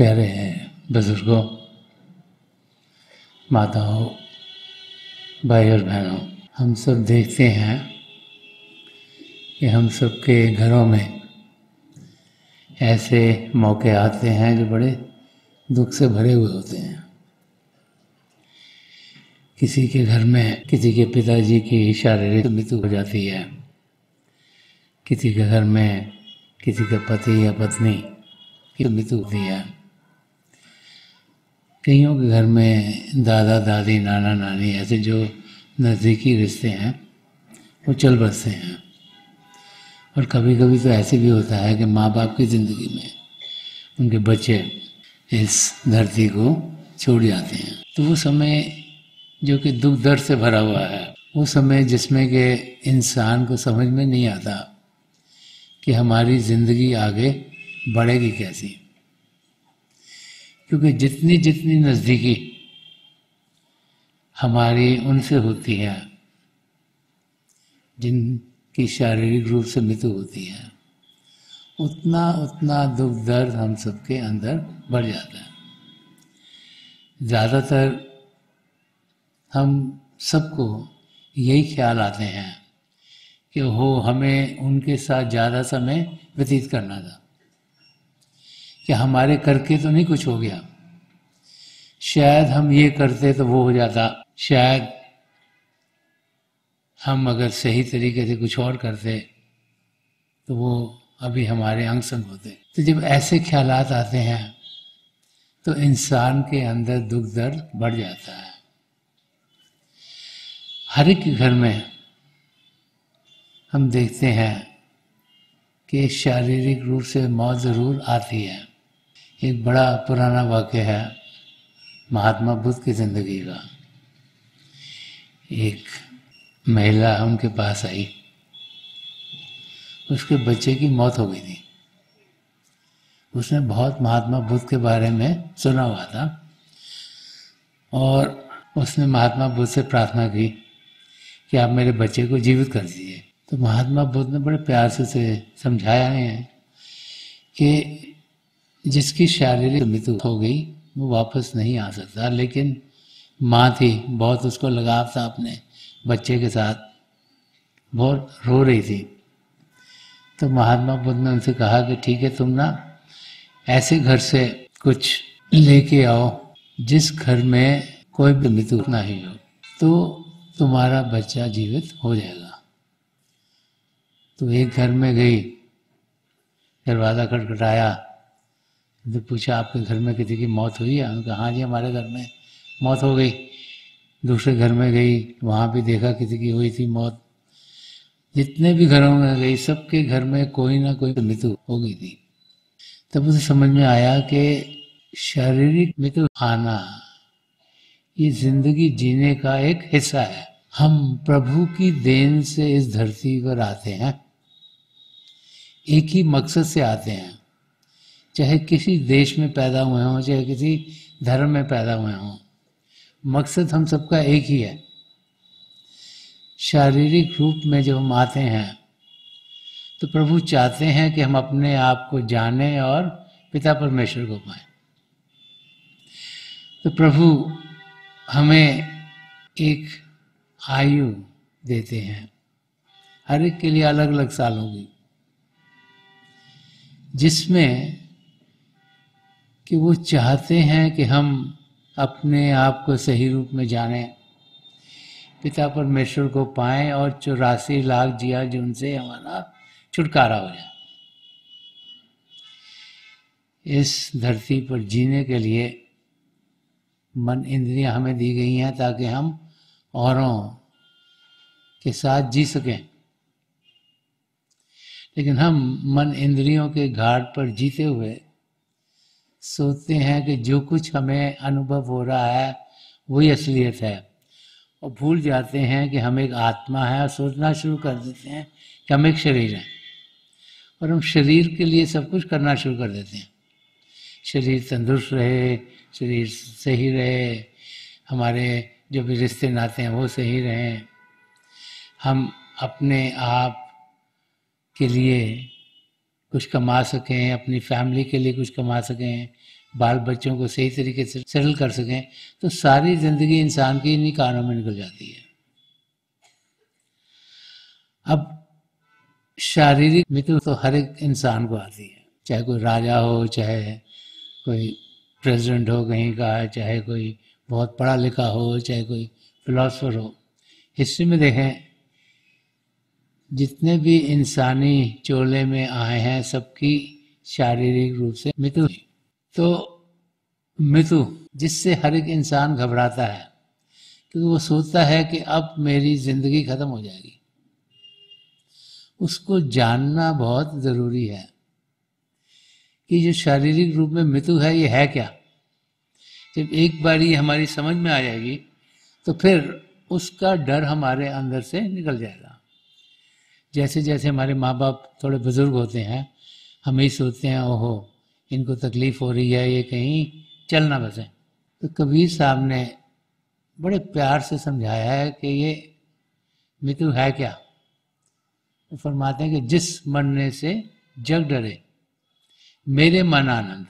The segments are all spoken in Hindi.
प्यारे बुज़ुर्गों, माताओं, भाई और बहनों, हम सब देखते हैं कि हम सब के घरों में ऐसे मौके आते हैं जो बड़े दुख से भरे हुए होते हैं। किसी के घर में किसी के पिताजी की शारीरिक मृत्यु हो जाती है। किसी के घर में किसी के पति या पत्नी की मृत्यु होती है। कईयों के घर में दादा, दादी, नाना, नानी ऐसे जो नज़दीकी रिश्ते हैं, वो चल बसते हैं। और कभी कभी तो ऐसे भी होता है कि माँ बाप की ज़िंदगी में उनके बच्चे इस धरती को छोड़ जाते हैं। तो वो समय जो कि दुख दर्द से भरा हुआ है, वो समय जिसमें कि इंसान को समझ में नहीं आता कि हमारी ज़िंदगी आगे बढ़ेगी कैसी। क्योंकि जितनी जितनी नज़दीकी हमारी उनसे होती है, जिनकी शारीरिक रूप से मृत्यु होती है, उतना उतना दुख दर्द हम सबके अंदर बढ़ जाता है। ज़्यादातर हम सबको यही ख्याल आते हैं कि हो, हमें उनके साथ ज़्यादा समय व्यतीत करना था। कि हमारे करके तो नहीं कुछ हो गया। शायद हम ये करते तो वो हो जाता। शायद हम अगर सही तरीके से कुछ और करते तो वो अभी हमारे अंग संग होते। तो जब ऐसे ख्याल आते हैं तो इंसान के अंदर दुख दर्द बढ़ जाता है। हर एक घर में हम देखते हैं कि शारीरिक रूप से मौत ज़रूर आती है। एक बड़ा पुराना वाक्य है महात्मा बुद्ध की ज़िंदगी का। एक महिला उनके पास आई। उसके बच्चे की मौत हो गई थी। उसने बहुत महात्मा बुद्ध के बारे में सुना हुआ था और उसने महात्मा बुद्ध से प्रार्थना की कि आप मेरे बच्चे को जीवित कर दीजिए। तो महात्मा बुद्ध ने बड़े प्यार से समझाया है कि जिसकी शारीरिक मृत्यु हो गई, वो वापस नहीं आ सकता। लेकिन माँ थी, बहुत उसको लगाव था अपने बच्चे के साथ। बहुत रो रही थी। तो महात्मा बुद्ध ने उनसे कहा कि ठीक है, तुम ना ऐसे घर से कुछ लेके आओ, जिस घर में कोई भी मृत्यु नहीं हो तो तुम्हारा बच्चा जीवित हो जाएगा। तो एक घर में गई, दरवाज़ा खटखटाया तो पूछा, आपके घर में किसी की मौत हुई है? उन्होंने कहा हाँ जी, हमारे घर में मौत हो गई। दूसरे घर में गई, वहाँ भी देखा किसी की हुई थी मौत। जितने भी घरों में गई, सबके घर में कोई ना कोई मृत्यु हो गई थी। तब उसे समझ में आया कि शारीरिक मृत्यु आना, ये ज़िंदगी जीने का एक हिस्सा है। हम प्रभु की देन से इस धरती पर आते हैं। एक ही मकसद से आते हैं। चाहे किसी देश में पैदा हुए हों, चाहे किसी धर्म में पैदा हुए हों, मकसद हम सबका एक ही है। शारीरिक रूप में जब हम आते हैं तो प्रभु चाहते हैं कि हम अपने आप को जाने और पिता परमेश्वर को पाए। तो प्रभु हमें एक आयु देते हैं, हर एक के लिए अलग अलग साल होगी जिसमें कि वो चाहते हैं कि हम अपने आप को सही रूप में जानें। पिता परमेश्वर को पाएँ और चौरासी लाख जिया जिनसे हमारा छुटकारा हो जाए। इस धरती पर जीने के लिए मन इंद्रियाँ हमें दी गई हैं ताकि हम औरों के साथ जी सकें। लेकिन हम मन इंद्रियों के घाट पर जीते हुए सोचते हैं कि जो कुछ हमें अनुभव हो रहा है वही असलियत है। और भूल जाते हैं कि हम एक आत्मा है और सोचना शुरू कर देते हैं कि हम एक शरीर हैं। और हम शरीर के लिए सब कुछ करना शुरू कर देते हैं। शरीर तंदुरुस्त रहे, शरीर सही रहे, हमारे जो भी रिश्ते नाते हैं वो सही रहें। हम अपने आप के लिए कुछ कमा सकें, अपनी फैमिली के लिए कुछ कमा सकें, बाल बच्चों को सही तरीके से सेटल कर सकें तो सारी ज़िंदगी इंसान की इन्हीं कारणों में निकल जाती है। अब शारीरिक मित्र तो हर एक इंसान को आती है, चाहे कोई राजा हो, चाहे कोई प्रेसिडेंट हो कहीं का, चाहे कोई बहुत पढ़ा लिखा हो, चाहे कोई फिलोसफर हो। हिस्ट्री में देखें जितने भी इंसानी चोले में आए हैं, सबकी शारीरिक रूप से मृत्यु तो मृत्यु जिससे हर एक इंसान घबराता है, क्योंकि वो सोचता है कि अब मेरी ज़िंदगी खत्म हो जाएगी। उसको जानना बहुत ज़रूरी है कि जो शारीरिक रूप में मृत्यु है, ये है क्या? जब एक बार ये हमारी समझ में आ जाएगी तो फिर उसका डर हमारे अंदर से निकल जाएगा। जैसे जैसे हमारे माँ बाप थोड़े बुज़ुर्ग होते हैं, हम ही सोचते हैं, ओहो, इनको तकलीफ़ हो रही है, ये कहीं चल ना बसे। तो कबीर साहब ने बड़े प्यार से समझाया है कि ये मृत्यु है क्या? तो फरमाते हैं कि जिस मरने से जग डरे, मेरे मन आनंद।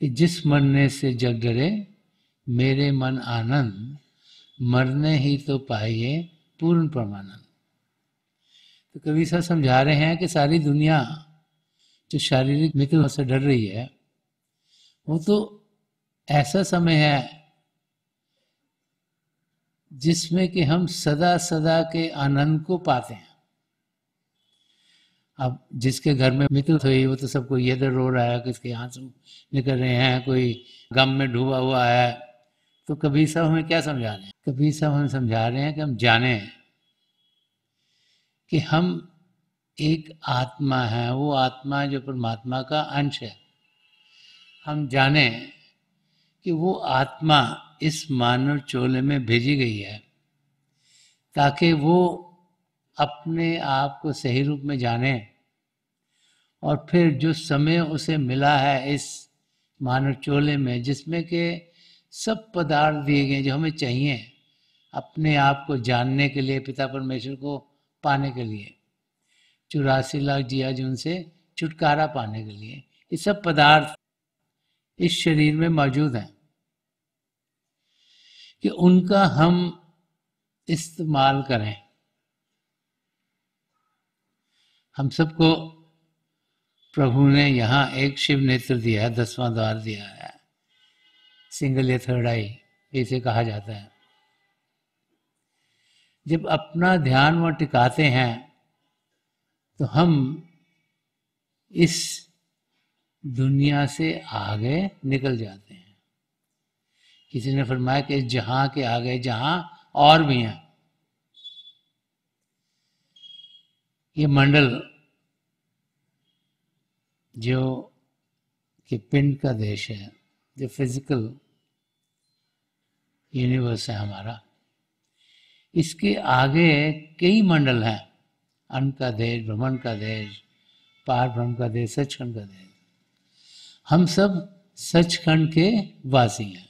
कि जिस मरने से जग डरे, मेरे मन आनंद, मरने ही तो पाइए पूर्ण परमानंद। तो कवि सर समझा रहे हैं कि सारी दुनिया जो शारीरिक मित्र से डर रही है, वो तो ऐसा समय है जिसमें कि हम सदा सदा के आनंद को पाते हैं। अब जिसके घर में मित्र हुई वो तो सबको ये इधर रो रहा है किसके आँसू निकल रहे हैं, कोई गम में डूबा हुआ है तो कभी साहब हमें क्या समझा रहे हैं? कभी साहब हमें समझा रहे हैं कि हम जाने कि हम एक आत्मा है, वो आत्मा जो परमात्मा का अंश है। हम जाने कि वो आत्मा इस मानव चोले में भेजी गई है, ताकि वो अपने आप को सही रूप में जाने और फिर जो समय उसे मिला है इस मानव चोले में, जिसमें के सब पदार्थ दिए गए जो हमें चाहिए अपने आप को जानने के लिए, पिता परमेश्वर को पाने के लिए। चौरासी लाख जिया जी से छुटकारा पाने के लिए। ये सब पदार्थ इस शरीर में मौजूद हैं कि उनका हम इस्तेमाल करें। हम सबको प्रभु ने यहाँ एक शिव नेत्र दिया है, दसवां द्वार दिया है। सिंगल या थर्ड आई, इसे कहा जाता है। जब अपना ध्यान वह टिकाते हैं तो हम इस दुनिया से आगे निकल जाते हैं। किसी ने फरमाया कि जहाँ के आगे, जहाँ और भी हैं। ये मंडल जो कि पिंड का देश है, जो फ़िज़िकल यूनिवर्स है हमारा। इसके आगे कई मंडल हैं। अन्न का देश भ्रमण का देश, पार ब्रह्म का देश, सचखंड का देश। हम सब सचखंड के वासी हैं।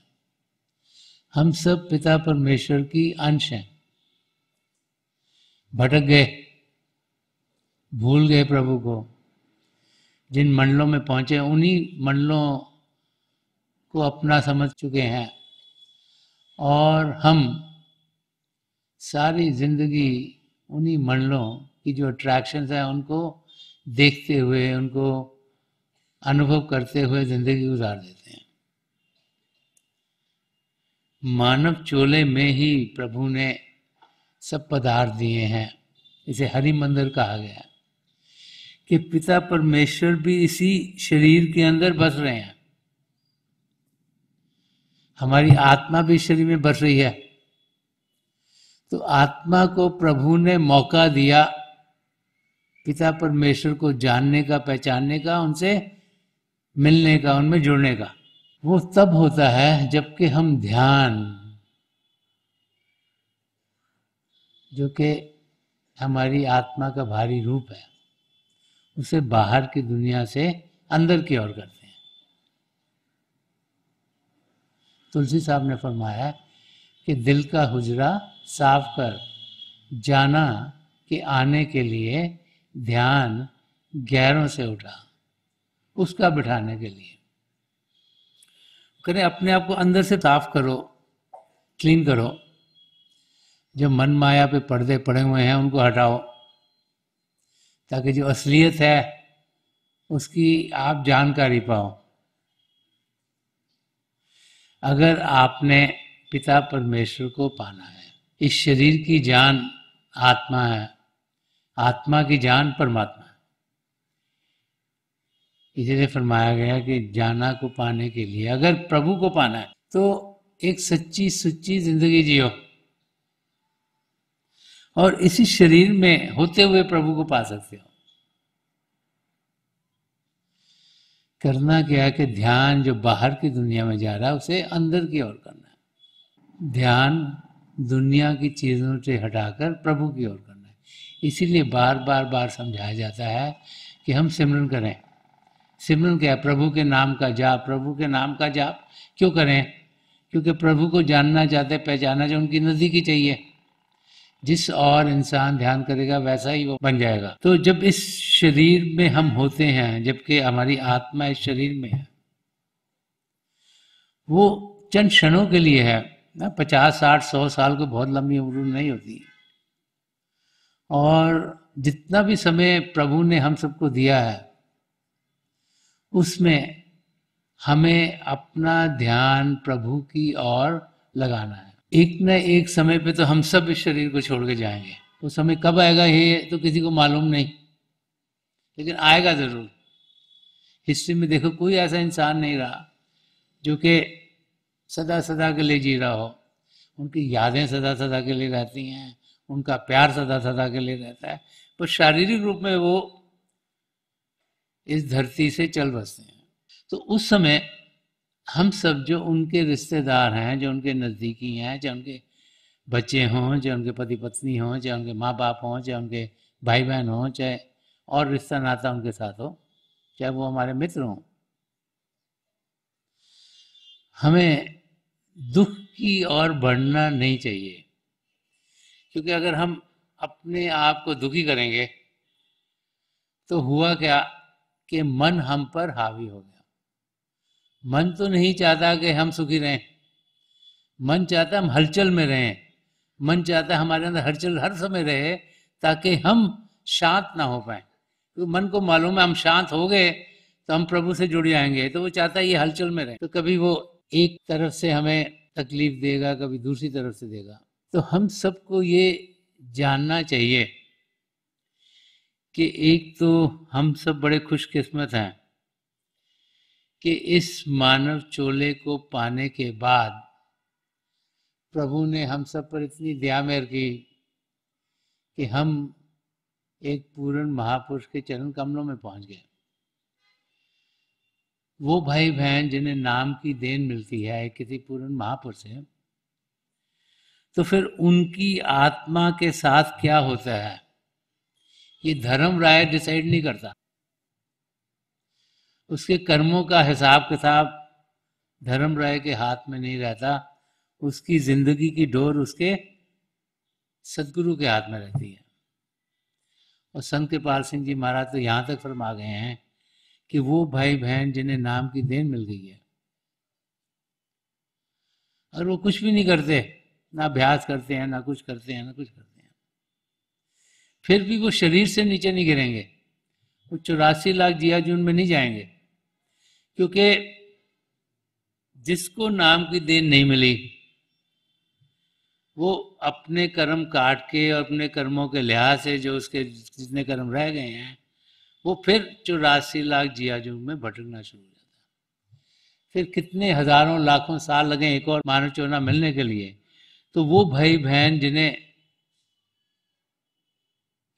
हम सब पिता परमेश्वर की अंश हैं। भटक गए, भूल गए प्रभु को। जिन मंडलों में पहुँचे, उन्हीं मंडलों को अपना समझ चुके हैं। और हम सारी ज़िंदगी उन्हीं मंडलों की जो अट्रैक्शंस हैं, उनको देखते हुए, उनको अनुभव करते हुए ज़िंदगी गुजार देते हैं। मानव चोले में ही प्रभु ने सब पदार्थ दिए हैं। इसे हरि मंदिर कहा गया कि पिता परमेश्वर भी इसी शरीर के अंदर बस रहे हैं। हमारी आत्मा भी शरीर में बस रही है। तो आत्मा को प्रभु ने मौका दिया, पिता परमेश्वर को जानने का, पहचानने का, उनसे मिलने का, उनमें जुड़ने का। वो तब होता है जबकि हम ध्यान, जो कि हमारी आत्मा का भारी रूप है, उसे बाहर की दुनिया से अंदर की ओर करते हैं तुलसी साहब ने फरमाया कि दिल का हुजरा साफ़ कर, जाना कि आने के लिए ध्यान गैरों से उठा, उसका बिठाने के लिए। करें, अपने आप को अंदर से साफ़ करो, क्लीन करो। जो मन माया पे पर्दे पड़े हुए हैं, उनको हटाओ। ताकि जो असलियत है, उसकी आप जानकारी पाओ। अगर आपने पिता परमेश्वर को पाना है, इस शरीर की जान आत्मा है, आत्मा की जान परमात्मा है। इसलिए फरमाया गया कि जाना को पाने के लिए, अगर प्रभु को पाना है तो एक सच्ची सच्ची ज़िंदगी जियो। और इसी शरीर में होते हुए प्रभु को पा सकते हो। करना क्या है कि ध्यान जो बाहर की दुनिया में जा रहा है, उसे अंदर की ओर करना है। ध्यान दुनिया की चीज़ों से हटाकर प्रभु की ओर करना है। इसीलिए बार बार बार समझाया जाता है कि हम सिमरन करें। सिमरन क्या है? प्रभु के नाम का जाप। प्रभु के नाम का जाप क्यों करें? क्योंकि प्रभु को जानना चाहते, पहचानना चाहते, उनकी नजदीकी चाहिए। जिस और इंसान ध्यान करेगा, वैसा ही वो बन जाएगा। तो जब इस शरीर में हम होते हैं, जबकि हमारी आत्मा इस शरीर में है, वो चंद क्षणों के लिए है, ना, पचास, साठ, सौ साल को बहुत लंबी उम्र नहीं होती। और जितना भी समय प्रभु ने हम सबको दिया है, उसमें हमें अपना ध्यान प्रभु की ओर लगाना है। एक न एक समय पे तो हम सब इस शरीर को छोड़ के जाएँगे। वो समय कब आएगा ये तो किसी को मालूम नहीं, लेकिन आएगा ज़रूर। हिस्ट्री में देखो, कोई ऐसा इंसान नहीं रहा जो कि सदा सदा के लिए जी रहा हो। उनकी यादें सदा सदा के लिए रहती हैं, उनका प्यार सदा सदा के लिए रहता है, पर शारीरिक रूप में वो इस धरती से चल बसते हैं। तो उस समय हम सब जो उनके रिश्तेदार हैं, जो उनके नज़दीकी हैं चाहे उनके बच्चे हों चाहे उनके पति पत्नी हों चाहे उनके माँ बाप हों चाहे उनके भाई बहन हों, चाहे और रिश्ता नाता उनके साथ हो, चाहे वो हमारे मित्र हों। हमें दुख की ओर बढ़ना नहीं चाहिए, क्योंकि अगर हम अपने आप को दुखी करेंगे तो हुआ क्या कि मन हम पर हावी हो गया। मन तो नहीं चाहता कि हम सुखी रहें। मन चाहता हम हलचल में रहें। मन चाहता हमारे अंदर हलचल हर समय रहे ताकि हम शांत ना हो पाए। क्योंकि मन को मालूम है हम शांत हो गए तो हम प्रभु से जुड़ जाएँगे। तो वो चाहता है ये हलचल में रहे। तो कभी वो एक तरफ़ से हमें तकलीफ़ देगा, कभी दूसरी तरफ़ से देगा। तो हम सबको ये जानना चाहिए कि एक तो हम सब बड़े खुशकिस्मत हैं। कि इस मानव चोले को पाने के बाद प्रभु ने हम सब पर इतनी दया मेर की कि हम एक पूर्ण महापुरुष के चरण कमलों में पहुँच गए। वो भाई बहन जिन्हें नाम की देन मिलती है किसी पूर्ण महापुरुष से तो फिर उनकी आत्मा के साथ क्या होता है? ये धर्म राय डिसाइड नहीं करता। उसके कर्मों का हिसाब किताब धर्म राय के हाथ में नहीं रहता, उसकी ज़िंदगी की डोर उसके सदगुरु के हाथ में रहती है। और संत कृपाल सिंह जी महाराज तो यहाँ तक फरमा गए हैं कि वो भाई बहन जिन्हें नाम की देन मिल गई है, और वो कुछ भी नहीं करते, ना अभ्यास करते हैं, ना कुछ करते हैं, ना कुछ करते हैं। फिर भी वो शरीर से नीचे नहीं गिरेंगे, वो चौरासी लाख जिया जून में नहीं जाएँगे। क्योंकि जिसको नाम की देन नहीं मिली, वो अपने कर्म काट के और अपने कर्मों के लिहाज से जो उसके जितने कर्म रह गए हैं, वो फिर चौरासी लाख जिया जुग में भटकना शुरू हो जाता फिर कितने हज़ारों लाखों साल लगे एक और मानव चोना मिलने के लिए तो वो भाई बहन जिन्हें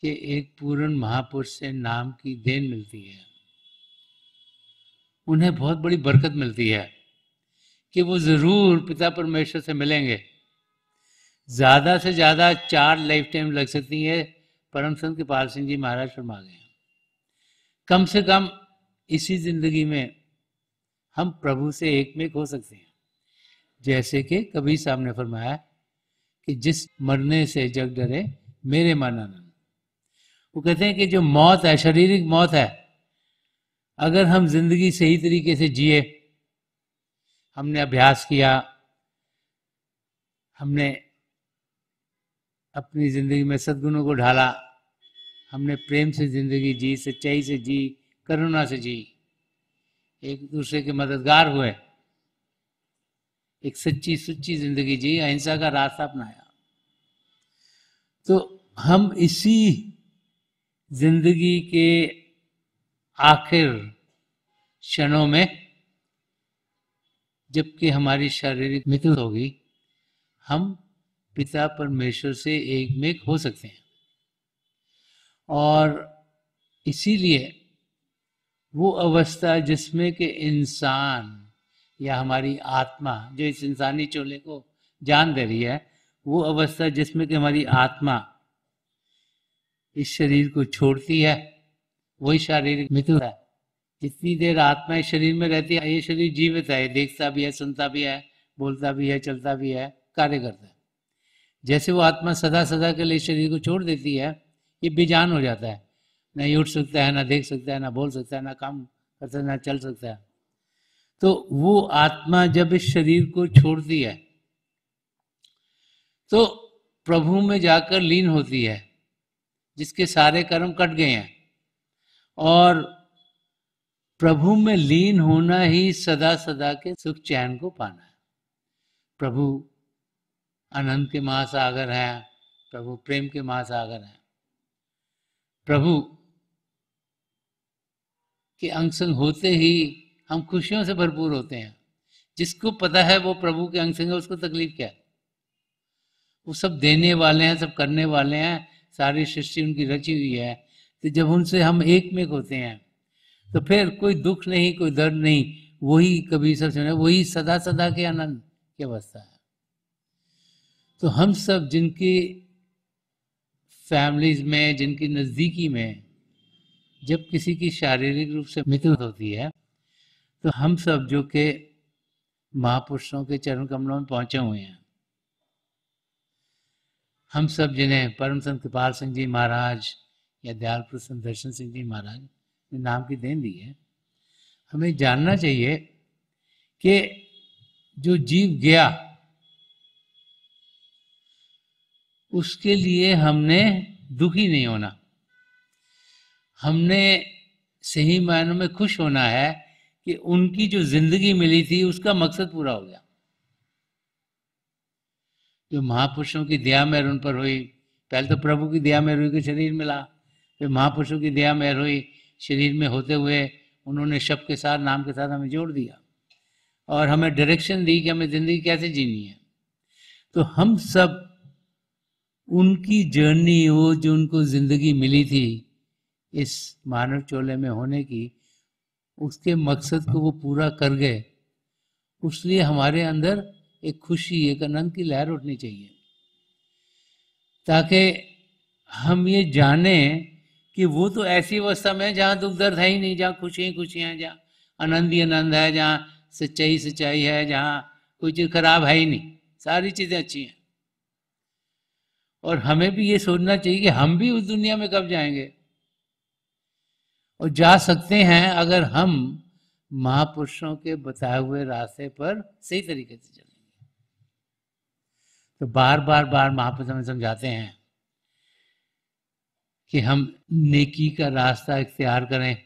के एक पूर्ण महापुरुष से नाम की देन मिलती है उन्हें बहुत बड़ी बरकत मिलती है कि वो ज़रूर पिता परमेश्वर से मिलेंगे। ज़्यादा से ज़्यादा चार लाइफ टाइम लग सकती है। परम संत कृपाल सिंह जी महाराज फरमा गए कम से कम इसी ज़िंदगी में हम प्रभु से एक में हो सकते हैं। जैसे कि कभी साहब ने फरमाया कि जिस मरने से जग डरे, मेरे मन आनंद वो कहते हैं कि जो मौत है, शारीरिक मौत है अगर हम ज़िंदगी सही तरीके से जिए, हमने अभ्यास किया, हमने अपनी ज़िंदगी में सदगुणों को ढाला, हमने प्रेम से ज़िंदगी जी, सच्चाई से जी, करुणा से जी, एक दूसरे के मददगार हुए, एक सच्ची, सुच्ची ज़िंदगी जी, अहिंसा का रास्ता अपनाया। तो हम इसी ज़िंदगी के आखिर क्षणों में, जबकि हमारी शारीरिक मृत्यु होगी, हम पिता परमेश्वर से एक में हो सकते हैं। और इसीलिए वो अवस्था जिसमें कि इंसान या हमारी आत्मा, जो इस इंसानी चोले को जान दे रही है, वो अवस्था जिसमें कि हमारी आत्मा इस शरीर को छोड़ती है वही शारीरिक मृत्यु है। जितनी देर आत्मा शरीर में रहती है, ये शरीर जीवित है, देखता भी है, सुनता भी है, बोलता भी है, चलता भी है, कार्य करता है। जैसे वो आत्मा सदा सदा के लिए शरीर को छोड़ देती है, ये बेजान हो जाता है। नहीं उठ सकता है, ना देख सकता है, ना बोल सकता है, ना काम कर सकता है, ना चल सकता है। तो वो आत्मा जब इस शरीर को छोड़ती है तो प्रभु में जाकर लीन होती है, जिसके सारे कर्म कट गए हैं। और प्रभु में लीन होना ही सदा सदा के सुख चैन को पाना है। प्रभु आनंद के महासागर हैं, प्रभु प्रेम के महासागर हैं। प्रभु के अंग होते ही हम खुशियों से भरपूर होते हैं। जिसको पता है वो प्रभु के अंग है, उसको तकलीफ़ क्या है? वो सब देने वाले हैं, सब करने वाले हैं, सारी सृष्टि उनकी रची हुई है। तो जब उनसे हम एक में होते हैं तो फिर कोई दुख नहीं, कोई दर्द नहीं, वही कभी सब सुने वही सदा सदा के आनंद की अवस्था है। तो हम सब जिनकी फैमिलीज़ में, जिनकी नज़दीकी में, जब किसी की शारीरिक रूप से मृत्यु होती है तो हम सब जो के महापुरुषों के चरण कमलों में पहुँचे हुए हैं। हम सब जिन्हें परम संत कृपाल सिंह जी महाराज या दयाल प्रसन्न दर्शन सिंह जी महाराज ने नाम की देन दी है। हमें जानना चाहिए कि जो जीव गया, उसके लिए हमने दुखी नहीं होना। हमने सही मायनों में खुश होना है कि उनकी जो ज़िंदगी मिली थी, उसका मकसद पूरा हो गया। जो महापुरुषों की दया मेहर उन पर हुई, पहले तो प्रभु की दया मेहर हुई कि शरीर मिला फिर महापुरुषों की दया मेहर हुई शरीर में होते हुए उन्होंने शब्द के साथ, नाम के साथ हमें जोड़ दिया। और हमें डायरेक्शन दी कि हमें ज़िंदगी कैसे जीनी है। तो हम सब उनकी जर्नी वो जो उनको ज़िंदगी मिली थी इस मानव चोले में होने की, उसके मकसद को वो पूरा कर गए। उसलिए हमारे अंदर एक खुशी, एक आनंद की लहर उठनी चाहिए। ताकि हम ये जाने कि वो तो ऐसी अवस्था में जहाँ दुख दर्द है ही नहीं, जहाँ खुशियाँ खुशियाँ हैं, जहाँ आनंद ही आनंद है, जहाँ सच्चाई सच्चाई है, जहाँ कोई चीज़ खराब है ही नहीं। सारी चीज़ें अच्छी हैं। और हमें भी ये सोचना चाहिए कि हम भी उस दुनिया में कब जाएँगे? और जा सकते हैं अगर हम महापुरुषों के बताए हुए रास्ते पर सही तरीके से चलेंगे। तो बार बार बार महापुरुष हमें समझाते हैं कि हम नेकी का रास्ता इख्तियार करें,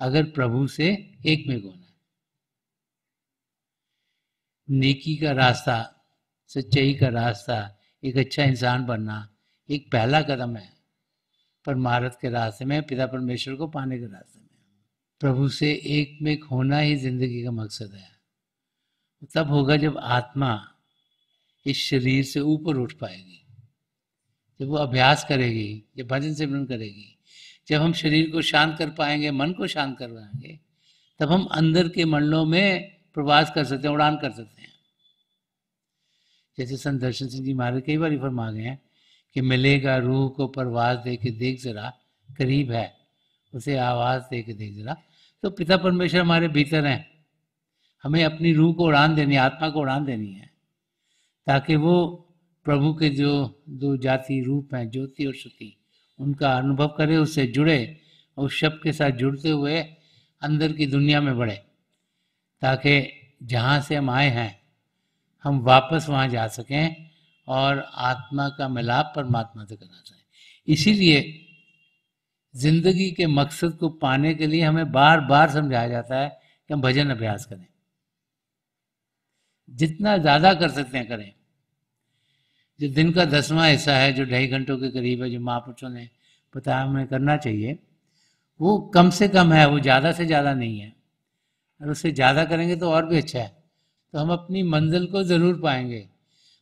अगर प्रभु से एक में होना नेकी का रास्ता, सच्चाई का रास्ता, एक अच्छा इंसान बनना, एक पहला कदम है। परमारत के रास्ते में, पिता परमेश्वर को पाने के रास्ते में, प्रभु से एक में होना ही ज़िंदगी का मकसद है। तब होगा जब आत्मा इस शरीर से ऊपर उठ पाएगी। जब वो अभ्यास करेगी, जब भजन सिमरन करेगी, जब हम शरीर को शांत कर पाएँगे, मन को शांत कर पाएँगे, तब हम अंदर के मंडलों में प्रवास कर सकते हैं, उड़ान कर सकते हैं। जैसे संत दर्शन सिंह जी महाराज कई बार फरमा गए हैं कि मिलेगा रूह को परवाज दे के देख जरा, करीब है, उसे आवाज़ दे के देख जरा। तो पिता परमेश्वर हमारे भीतर हैं। हमें अपनी रूह को उड़ान देनी आत्मा को उड़ान देनी है, ताकि वो प्रभु के जो दो जाति रूप हैं, ज्योति और श्रुति उनका अनुभव करे, उससे जुड़े और उस शब्द के साथ जुड़ते हुए अंदर की दुनिया में बढ़े, ताकि जहाँ से हम आए हैं, हम वापस वहाँ जा सकें और आत्मा का मिलाप परमात्मा से करना चाहें। इसीलिए ज़िंदगी के मकसद को पाने के लिए हमें बार बार समझाया जाता है कि हम भजन अभ्यास करें। जितना ज़्यादा कर सकते हैं, करें। जो दिन का दसवां हिस्सा है, जो ढाई घंटों के करीब है, जो महापुरुषों ने बताया हमें करना चाहिए, वो कम से कम है, वो ज़्यादा से ज़्यादा नहीं है। और उससे ज़्यादा करेंगे तो और भी अच्छा है। तो हम अपनी मंजिल को ज़रूर पाएँगे।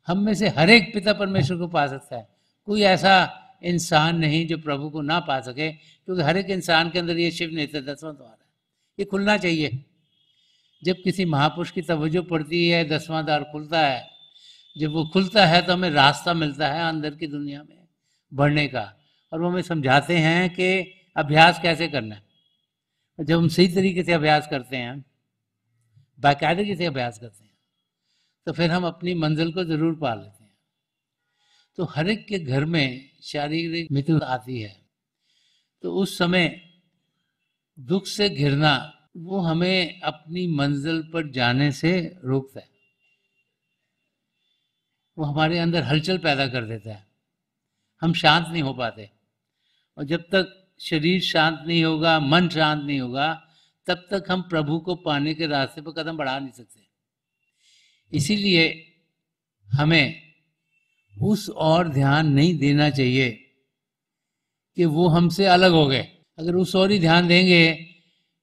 हम में से हर एक पिता परमेश्वर को पा सकता है। कोई ऐसा इंसान नहीं जो प्रभु को ना पा सके, क्योंकि हर एक इंसान के अंदर ये शिव नेत्र दसवां द्वार है। ये खुलना चाहिए। जब किसी महापुरुष की तवज्जो पड़ती है, दसवां द्वार खुलता है जब वो खुलता है तो हमें रास्ता मिलता है अंदर की दुनिया में बढ़ने का। और वो हमें समझाते हैं कि अभ्यास कैसे करना है। जब हम सही तरीके से अभ्यास करते हैं बाकायदगी से अभ्यास करते हैं तो फिर हम अपनी मंजिल को ज़रूर पा लेते हैं। तो हर एक के घर में शारीरिक मृत्यु आती है। तो उस समय दुख से घिरना वो हमें अपनी मंजिल पर जाने से रोकता है। वो हमारे अंदर हलचल पैदा कर देता है। हम शांत नहीं हो पाते। और जब तक शरीर शांत नहीं होगा, मन शांत नहीं होगा, तब तक हम प्रभु को पाने के रास्ते पर कदम बढ़ा नहीं सकते। इसीलिए हमें उस और ध्यान नहीं देना चाहिए कि वो हमसे अलग हो गए। अगर उस और ही ध्यान देंगे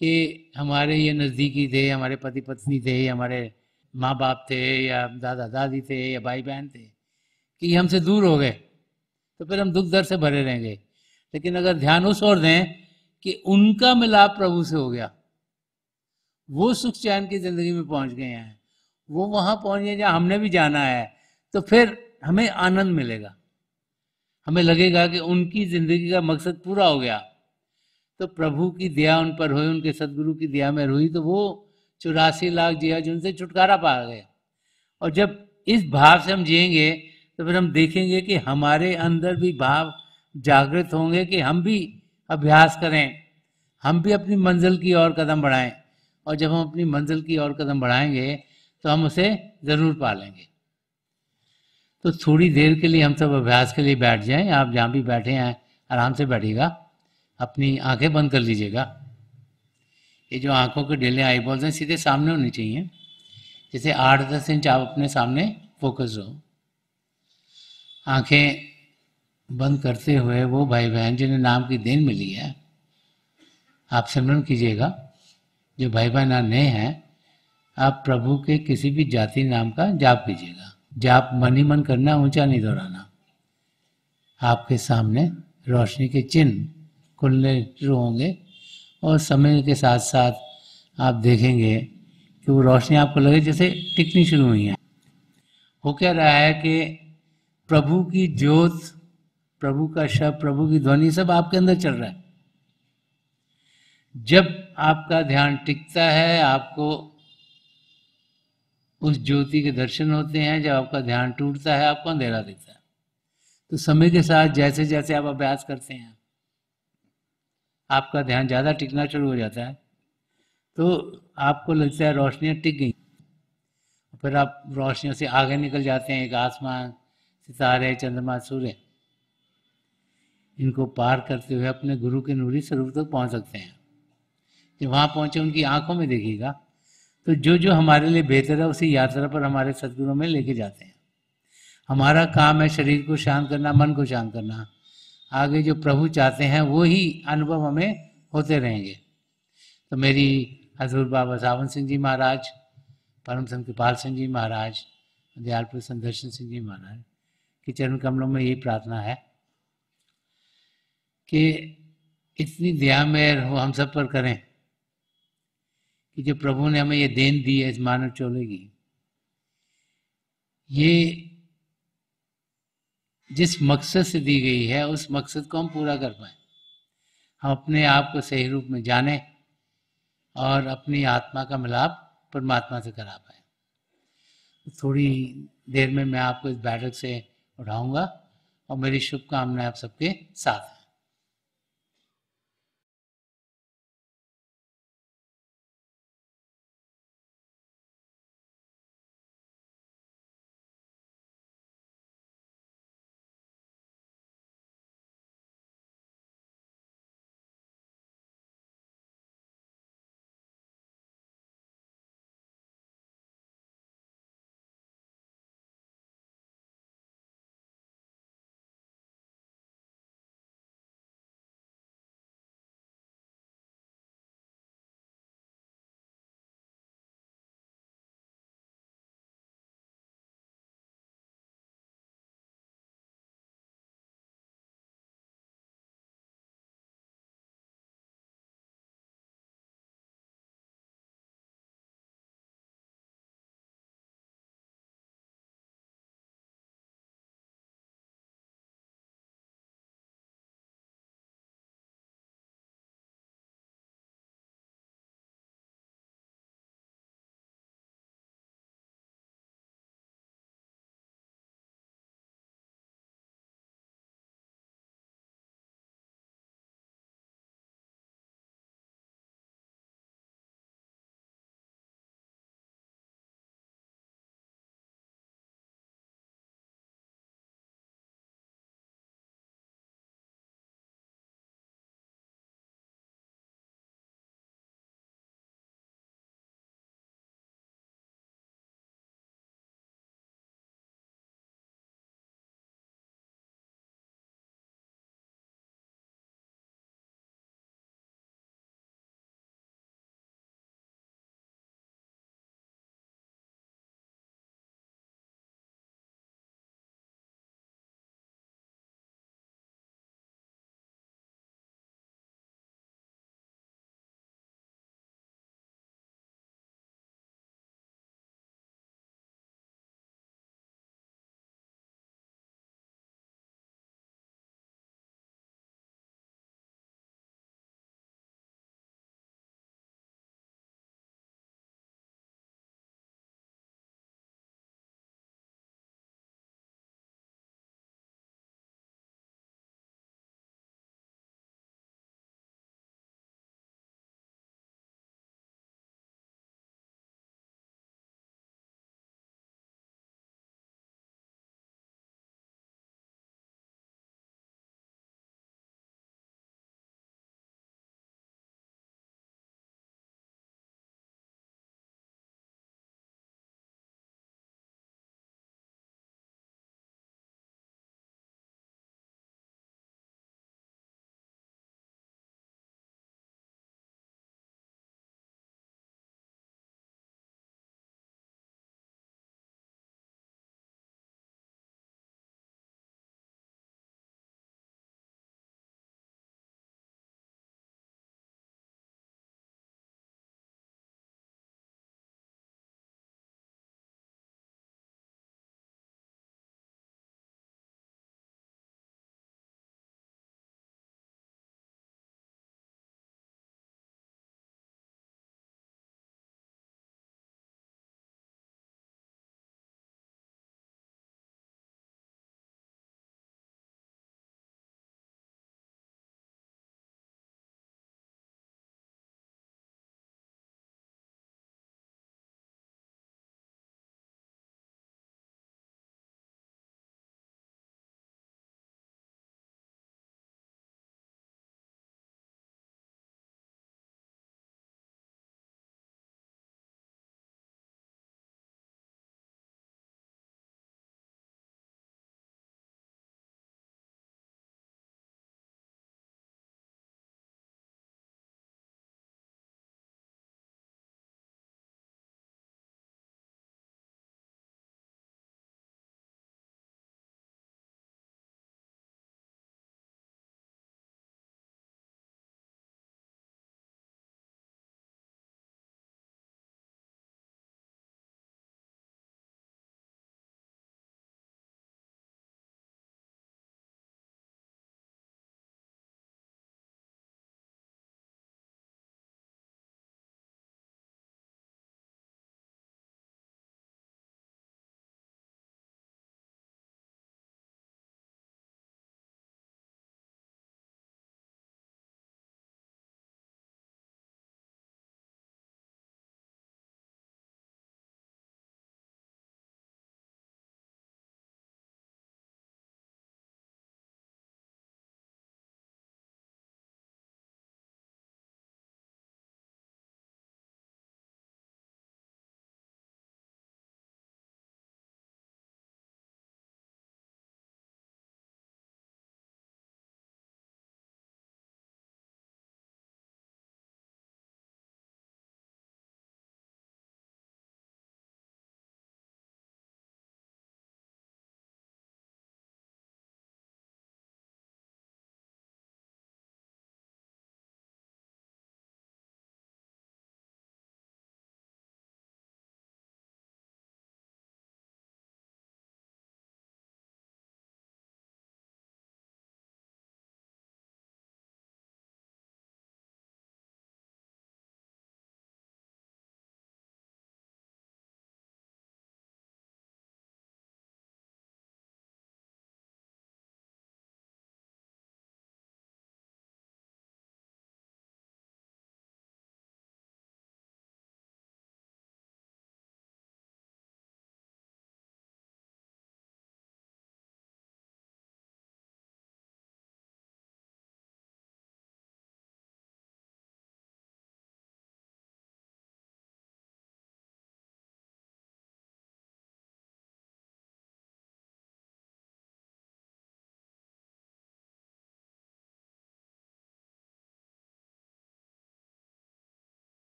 कि हमारे ये नज़दीकी थे, हमारे पति पत्नी थे, हमारे माँ बाप थे या दादा दादी थे या भाई बहन थे कि हमसे दूर हो गए तो फिर हम दुख दर्द से भरे रहेंगे। लेकिन अगर ध्यान उस ओर दें कि उनका मिलाप प्रभु से हो गया, वो सुख चैन की ज़िंदगी में पहुँच गए हैं, वो वहाँ पहुँच गए जहाँ हमने भी जाना है तो फिर हमें आनंद मिलेगा। हमें लगेगा कि उनकी ज़िंदगी का मकसद पूरा हो गया। तो प्रभु की दया उन पर हुई, उनके सदगुरु की दया में हुई तो वो चौरासी लाख जिया जो उनसे छुटकारा पा गए और जब इस भाव से हम जिएँगे तो फिर हम देखेंगे कि हमारे अंदर भी भाव जागृत होंगे कि हम भी अभ्यास करें, हम भी अपनी मंजिल की ओर कदम बढ़ाएँ। और जब हम अपनी मंजिल की ओर कदम बढ़ाएँगे तो हम उसे ज़रूर पालेंगे। तो थोड़ी देर के लिए हम सब अभ्यास के लिए बैठ जाएँ। आप जहाँ भी बैठे हैं, आराम से बैठिएगा। अपनी आँखें बंद कर लीजिएगा। ये जो आँखों के डेले आई बोलते हैं, सीधे सामने होने चाहिए। जैसे आठ दस इंच आप अपने सामने फोकस हो। आँखें बंद करते हुए वो भाई बहन जिन्हें नाम की देन मिली है, आप सिमरन कीजिएगा, जो भाई बहन नए हैं, आप प्रभु के किसी भी जाति नाम का जाप कीजिएगा। जाप मन ही मन करना, ऊँचा नहीं दोहराना आपके सामने रोशनी के चिन्ह खुलने शुरू होंगे। और समय के साथ साथ आप देखेंगे कि वो रोशनी आपको लगे जैसे टिकनी शुरू हुई है। वो कह रहा है कि प्रभु की ज्योत, प्रभु का शब्द प्रभु की ध्वनि सब आपके अंदर चल रहा है। जब आपका ध्यान टिकता है, आपको उस ज्योति के दर्शन होते हैं, जब आपका ध्यान टूटता है, आपको अंधेरा दिखता है। तो समय के साथ जैसे जैसे आप अभ्यास करते हैं आपका ध्यान ज़्यादा टिकना शुरू हो जाता है। तो आपको लगता है रोशनियाँ टिक गई। फिर आप रोशनियों से आगे निकल जाते हैं, एक आसमान, सितारे, चंद्रमा, सूर्य। इनको पार करते हुए अपने गुरु के नूरी स्वरूप तक पहुँच सकते हैं। जब वहाँ पहुँचे, उनकी आँखों में देखिएगा तो जो जो हमारे लिए बेहतर है, उसी यात्रा पर हमारे सदगुरु में लेके जाते हैं। हमारा काम है शरीर को शांत करना, मन को शांत करना। आगे जो प्रभु चाहते हैं, वो ही अनुभव हमें होते रहेंगे। तो मेरी हजूर बाबा सावन सिंह जी महाराज, परम संत कृपाल सिंह जी महाराज, दयालपुर संदर्शन सिंह जी महाराज के चरण कमलों में यही प्रार्थना है कि इतनी दया में वो हम सब पर करें कि जो प्रभु ने हमें ये देन दी है इस मानव चोले की, ये जिस मकसद से दी गई है, उस मकसद को हम पूरा कर पाए। हम अपने आप को सही रूप में जाने और अपनी आत्मा का मिलाप परमात्मा से करा पाए। थोड़ी देर में मैं आपको इस बैठक से उठाऊँगा और मेरी शुभकामनाएँ आप सबके साथ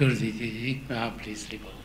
कर दीजिए जी। आप प्लीज़ रिपोर्ट